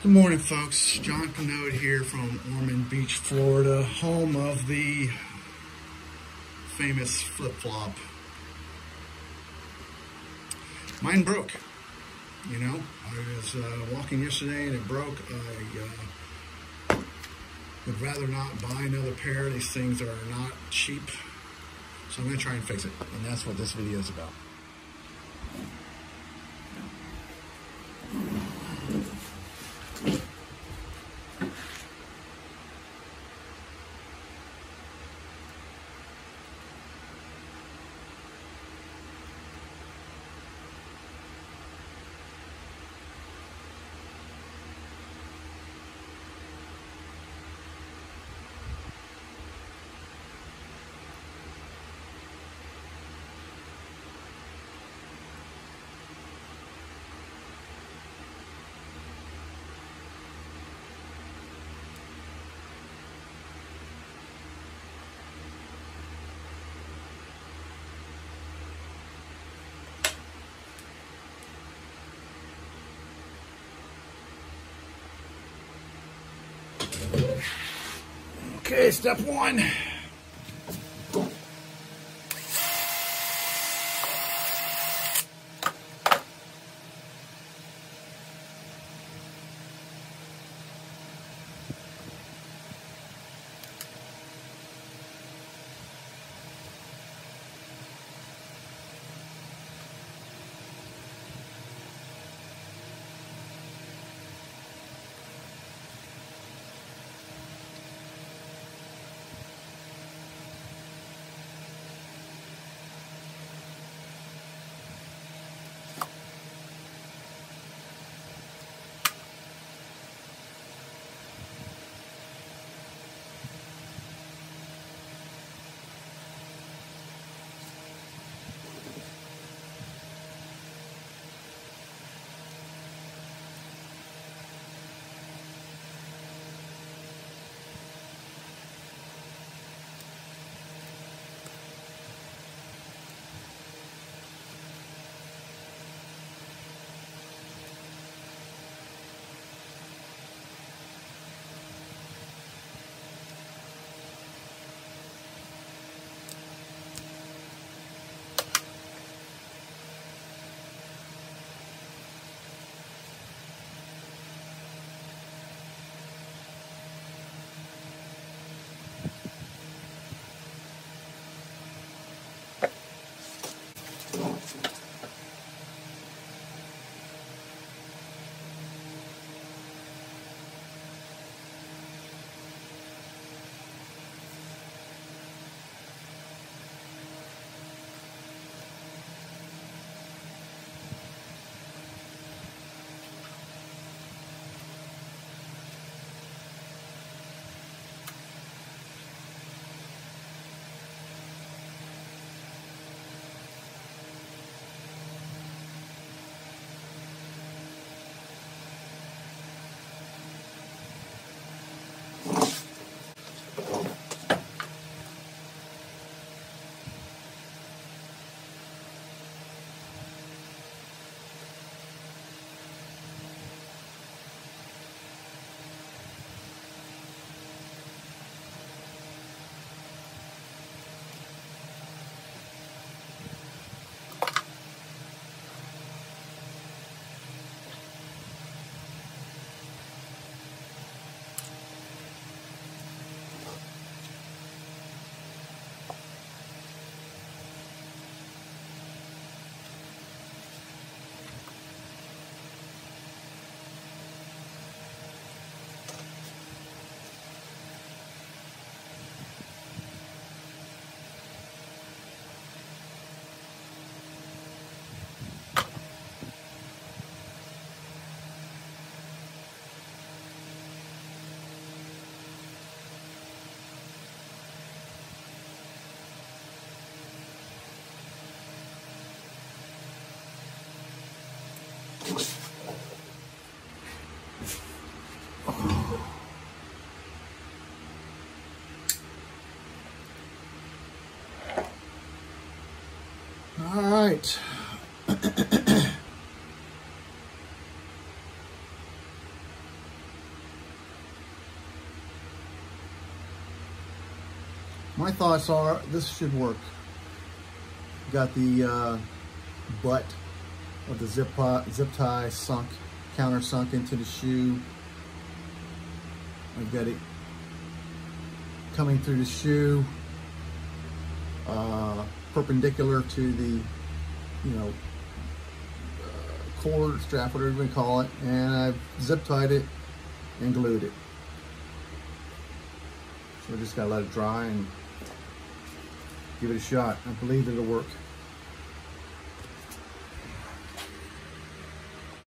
Good morning, folks. John Conod here from Ormond Beach, Florida, home of the famous flip-flop. Mine broke, you know. I was uh, walking yesterday and it broke. I uh, would rather not buy another pair. These things are not cheap. So I'm going to try and fix it. And that's what this video is about. Okay, step one. All right. My thoughts are this should work. Got the uh, butt of the zip, zip tie sunk, counter sunk into the shoe. I've got it coming through the shoe, uh, perpendicular to the, you know, uh, cord, strap, whatever you call it, and I've zip tied it and glued it. So we just gotta let it dry and give it a shot. I believe it'll work.